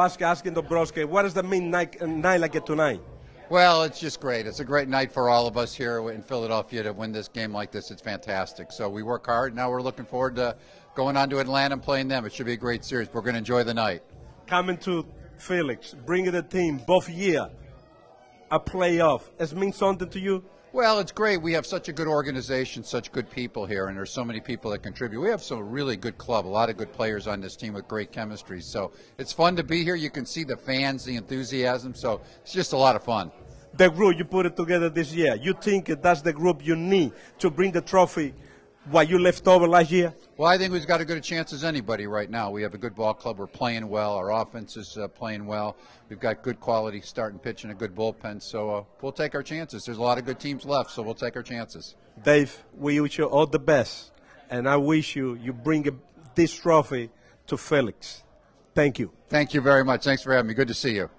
Ask asking Dombrowski, what does that mean night, uh, night like tonight? Well, it's just great. It's a great night for all of us here in Philadelphia to win this game like this. It's fantastic. So we work hard. Now we're looking forward to going on to Atlanta and playing them. It should be a great series. We're going to enjoy the night. Coming to Felix, bringing the team both year, a playoff, has mean something to you? Well, it's great. We have such a good organization, such good people here, and there's so many people that contribute. We have some really good club, a lot of good players on this team with great chemistry. So it's fun to be here. You can see the fans, the enthusiasm. So it's just a lot of fun. The group you put it together this year, you think that's the group you need to bring the trophy what you left over last year? Well, I think we've got as good a chance as anybody right now. We have a good ball club. We're playing well. Our offense is uh, playing well. We've got good quality starting pitch and a good bullpen. So uh, we'll take our chances. There's a lot of good teams left, so we'll take our chances. Dave, we wish you all the best, and I wish you you bring this trophy to Felix. Thank you. Thank you very much. Thanks for having me. Good to see you.